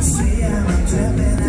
See how I'm trapping